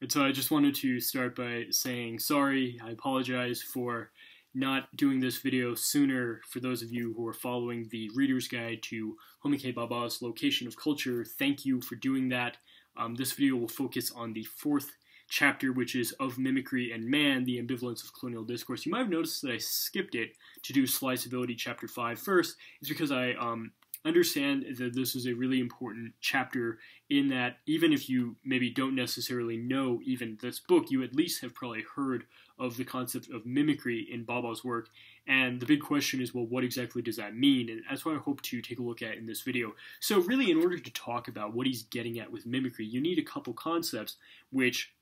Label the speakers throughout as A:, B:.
A: And so I just wanted to start by saying sorry. I apologize for not doing this video sooner for those of you who are following the Reader's Guide to Homi K. Bhabha's Location of Culture. Thank you for doing that. Um, this video will focus on the fourth chapter, which is Of Mimicry and Man, the Ambivalence of Colonial Discourse. You might have noticed that I skipped it to do Sly Civility Chapter 5 first. It's because I um, understand that this is a really important chapter in that even if you maybe don't necessarily know even this book, you at least have probably heard of the concept of mimicry in Bhabha's work. And the big question is, well, what exactly does that mean? And that's what I hope to take a look at in this video. So really, in order to talk about what he's getting at with mimicry, you need a couple concepts which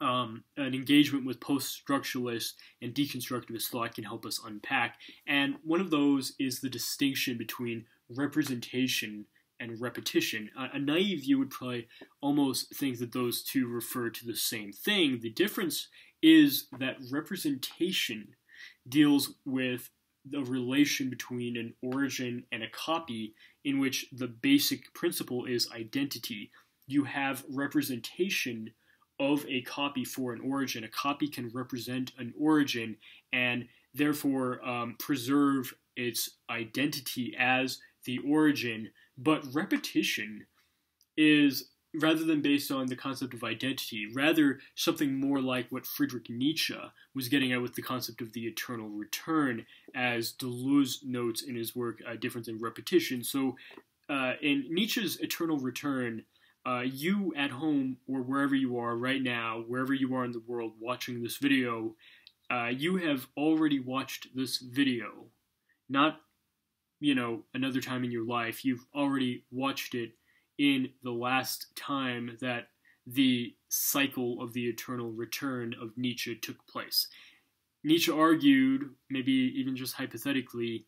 A: um, an engagement with post-structuralist and deconstructivist thought can help us unpack. And one of those is the distinction between representation and repetition. A, a naive view would probably almost think that those two refer to the same thing. The difference is that representation deals with the relation between an origin and a copy, in which the basic principle is identity. You have representation of a copy for an origin. A copy can represent an origin and therefore um, preserve its identity as the origin, but repetition is rather than based on the concept of identity, rather something more like what Friedrich Nietzsche was getting at with the concept of the eternal return, as Deleuze notes in his work uh, Difference in Repetition. So, uh, in Nietzsche's eternal return, uh, you at home or wherever you are right now, wherever you are in the world watching this video, uh, you have already watched this video. Not you know, another time in your life. You've already watched it in the last time that the cycle of the eternal return of Nietzsche took place. Nietzsche argued, maybe even just hypothetically,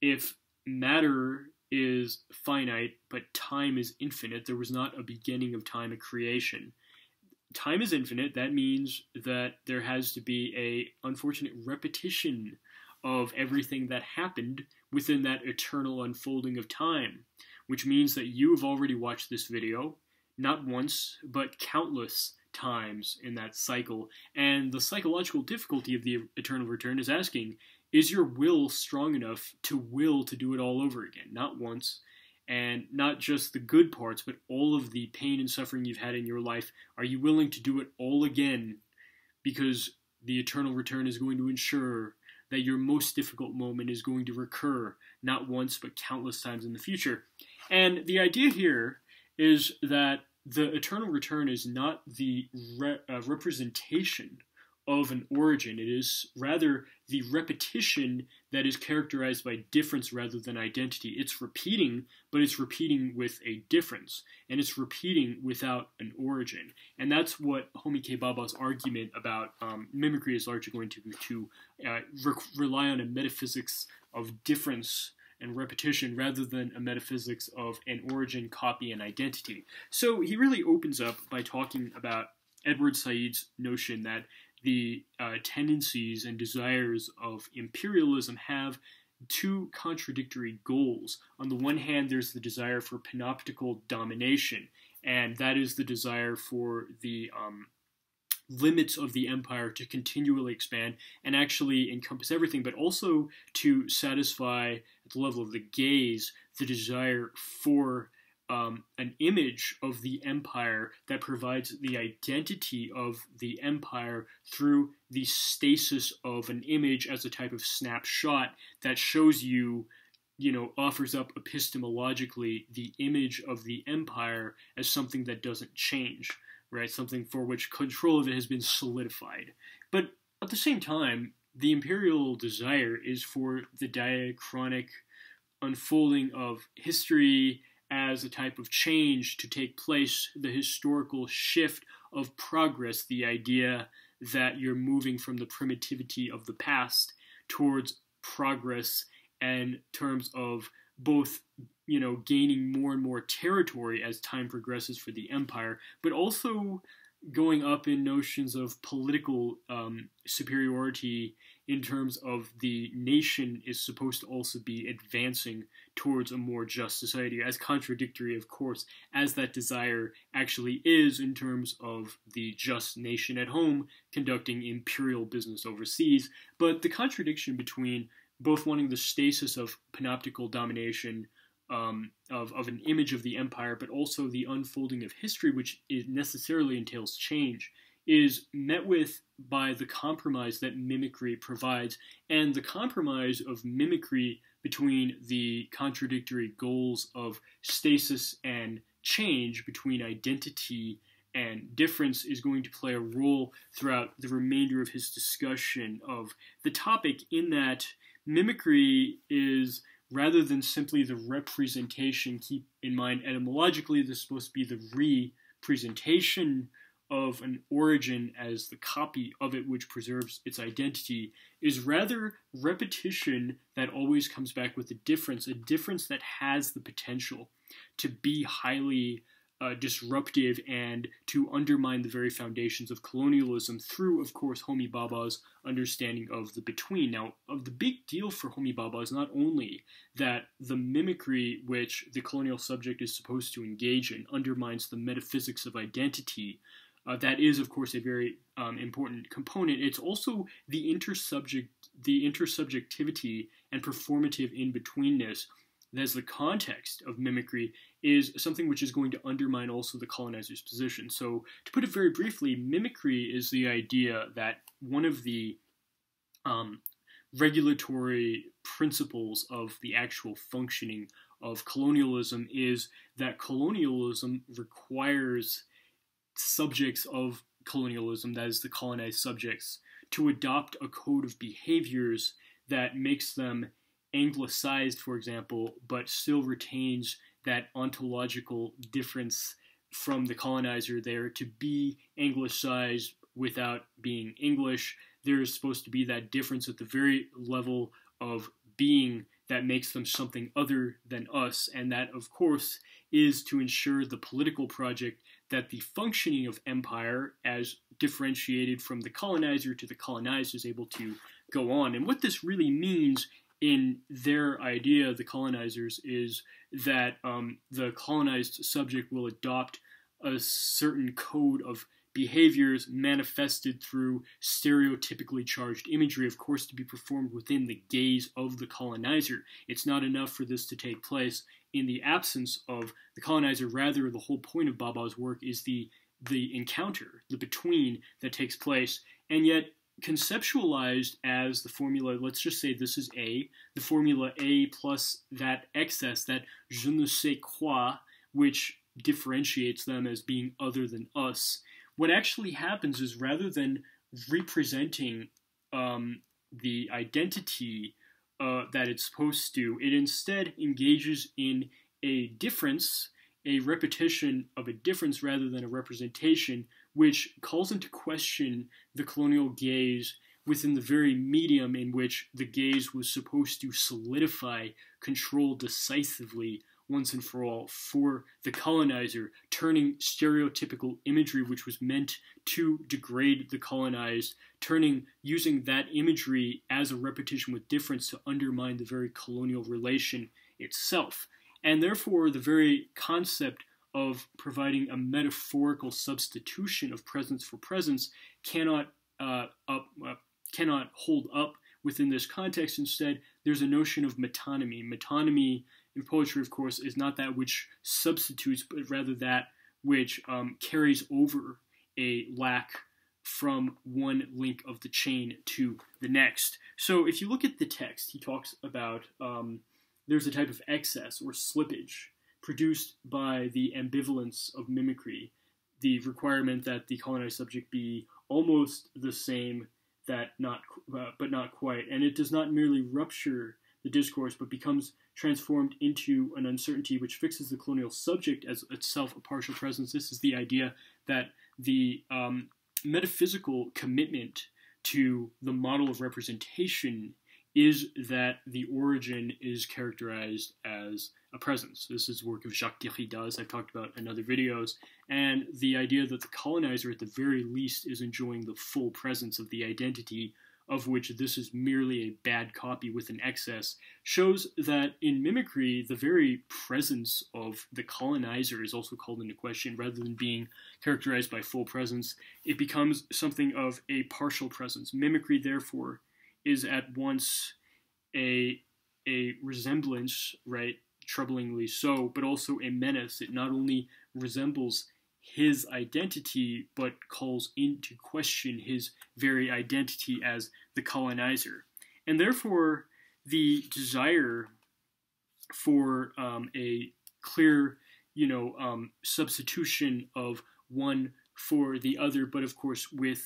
A: if matter is finite but time is infinite, there was not a beginning of time, a creation. Time is infinite, that means that there has to be a unfortunate repetition of everything that happened within that eternal unfolding of time, which means that you have already watched this video, not once, but countless times in that cycle. And the psychological difficulty of the eternal return is asking, is your will strong enough to will to do it all over again? Not once, and not just the good parts, but all of the pain and suffering you've had in your life. Are you willing to do it all again? Because the eternal return is going to ensure that your most difficult moment is going to recur not once but countless times in the future. And the idea here is that the eternal return is not the re- uh, representation of an origin. It is rather the repetition that is characterized by difference rather than identity. It's repeating, but it's repeating with a difference, and it's repeating without an origin. And that's what Homi K. Bhabha's argument about um, mimicry is largely going to, to uh, re- rely on a metaphysics of difference and repetition rather than a metaphysics of an origin, copy, and identity. So he really opens up by talking about Edward Said's notion that the uh, tendencies and desires of imperialism have two contradictory goals. On the one hand, there's the desire for panoptical domination, and that is the desire for the um, limits of the empire to continually expand and actually encompass everything, but also to satisfy, at the level of the gaze, the desire for um, an image of the empire that provides the identity of the empire through the stasis of an image as a type of snapshot that shows you, you know, offers up epistemologically the image of the empire as something that doesn't change, right? Something for which control of it has been solidified. But at the same time, the imperial desire is for the diachronic unfolding of history as a type of change to take place, the historical shift of progress, the idea that you're moving from the primitivity of the past towards progress in terms of both you know gaining more and more territory as time progresses for the empire but also going up in notions of political um, superiority in terms of the nation is supposed to also be advancing towards a more just society, as contradictory, of course, as that desire actually is in terms of the just nation at home conducting imperial business overseas. But the contradiction between both wanting the stasis of panoptical domination um, of, of an image of the empire, but also the unfolding of history, which necessarily entails change, is met with by the compromise that mimicry provides, and the compromise of mimicry between the contradictory goals of stasis and change, between identity and difference, is going to play a role throughout the remainder of his discussion of the topic, in that mimicry is rather than simply the representation, keep in mind etymologically, this is supposed to be the representation of an origin as the copy of it which preserves its identity, is rather repetition that always comes back with a difference, a difference that has the potential to be highly uh, disruptive and to undermine the very foundations of colonialism through, of course, Homi Bhabha's understanding of the between. Now, of the big deal for Homi Bhabha is not only that the mimicry which the colonial subject is supposed to engage in undermines the metaphysics of identity. Uh, that is, of course, a very um, important component. It's also the intersubject, the intersubjectivity and performative in betweenness as the context of mimicry is something which is going to undermine also the colonizer's position. So, to put it very briefly, mimicry is the idea that one of the um, regulatory principles of the actual functioning of colonialism is that colonialism requires subjects of colonialism, that is, the colonized subjects, to adopt a code of behaviors that makes them anglicized, for example, but still retains that ontological difference from the colonizer there to be anglicized without being English. There is supposed to be that difference at the very level of being that makes them something other than us, and that, of course, is to ensure the political project that the functioning of empire, as differentiated from the colonizer to the colonized, is able to go on. And what this really means in their idea, of the colonizers, is that um, the colonized subject will adopt a certain code of behaviors manifested through stereotypically charged imagery, of course, to be performed within the gaze of the colonizer. It's not enough for this to take place in the absence of the colonizer. Rather, the whole point of Bhabha's work is the the encounter, the between that takes place, and yet conceptualized as the formula, let's just say this is A, the formula A plus that excess, that je ne sais quoi, which differentiates them as being other than us. What actually happens is rather than representing um, the identity uh, that it's supposed to, it instead engages in a difference, a repetition of a difference rather than a representation which calls into question the colonial gaze within the very medium in which the gaze was supposed to solidify control decisively once and for all for the colonizer, turning stereotypical imagery which was meant to degrade the colonized, turning using that imagery as a repetition with difference to undermine the very colonial relation itself. And therefore, the very concept of providing a metaphorical substitution of presence for presence cannot uh, up, uh, cannot hold up within this context. Instead, there's a notion of metonymy. Metonymy in poetry, of course, is not that which substitutes, but rather that which um, carries over a lack from one link of the chain to the next. So if you look at the text, he talks about um, there's a type of excess or slippage produced by the ambivalence of mimicry, the requirement that the colonized subject be almost the same that not uh, but not quite, and it does not merely rupture the discourse, but becomes transformed into an uncertainty which fixes the colonial subject as itself a partial presence. This is the idea that the um, metaphysical commitment to the model of representation is that the origin is characterized as a presence. This is work of Jacques Derrida, I've talked about in other videos, and the idea that the colonizer, at the very least, is enjoying the full presence of the identity of which this is merely a bad copy with an excess, shows that in mimicry, the very presence of the colonizer is also called into question rather than being characterized by full presence. It becomes something of a partial presence. Mimicry, therefore, is at once a a resemblance, right, troublingly so, but also a menace. It not only resembles his identity, but calls into question his very identity as the colonizer. And therefore, the desire for um, a clear, you know, um, substitution of one for the other, but of course with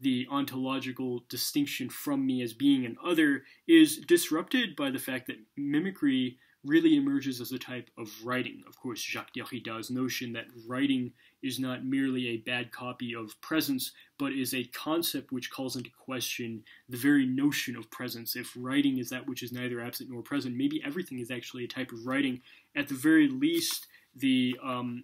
A: the ontological distinction from me as being an other, is disrupted by the fact that mimicry really emerges as a type of writing. Of course, Jacques Derrida's notion that writing is not merely a bad copy of presence, but is a concept which calls into question the very notion of presence. If writing is that which is neither absent nor present, maybe everything is actually a type of writing. At the very least, the um,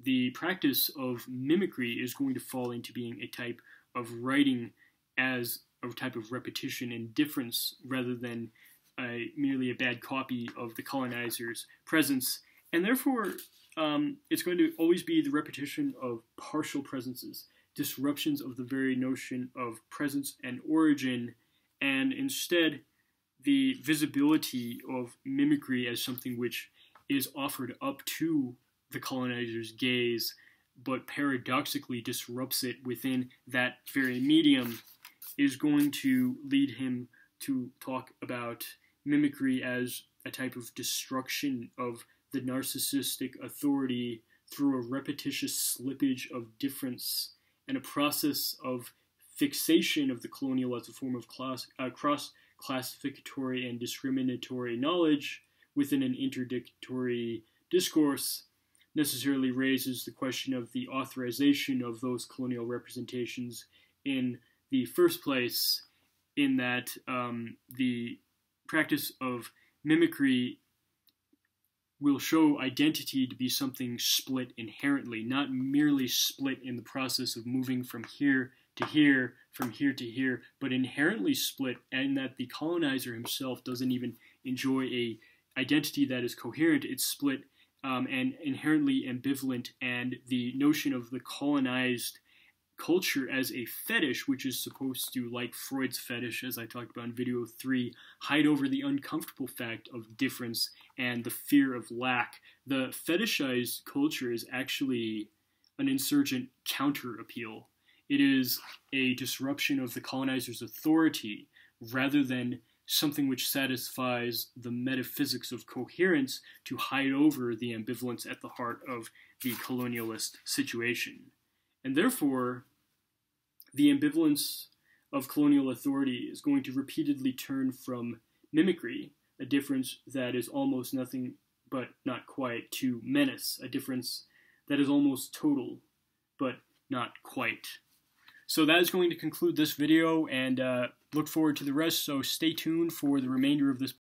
A: the practice of mimicry is going to fall into being a type of writing as a type of repetition and difference rather than a, merely a bad copy of the colonizer's presence, and therefore um, it's going to always be the repetition of partial presences, disruptions of the very notion of presence and origin, and instead the visibility of mimicry as something which is offered up to the colonizer's gaze, but paradoxically disrupts it within that very medium, is going to lead him to talk about mimicry as a type of destruction of the narcissistic authority through a repetitious slippage of difference and a process of fixation of the colonial as a form of class, uh, cross classificatory and discriminatory knowledge within an interdictory discourse necessarily raises the question of the authorization of those colonial representations in the first place, in that um, the practice of mimicry will show identity to be something split inherently, not merely split in the process of moving from here to here, from here to here, but inherently split, and that the colonizer himself doesn't even enjoy a identity that is coherent. It's split um, and inherently ambivalent, and the notion of the colonized culture as a fetish, which is supposed to, like Freud's fetish, as I talked about in video three, hide over the uncomfortable fact of difference and the fear of lack. The fetishized culture is actually an insurgent counter appeal. It is a disruption of the colonizer's authority rather than something which satisfies the metaphysics of coherence to hide over the ambivalence at the heart of the colonialist situation. And therefore, the ambivalence of colonial authority is going to repeatedly turn from mimicry, a difference that is almost nothing but not quite, to menace, a difference that is almost total but not quite. So that is going to conclude this video and uh, look forward to the rest. So stay tuned for the remainder of this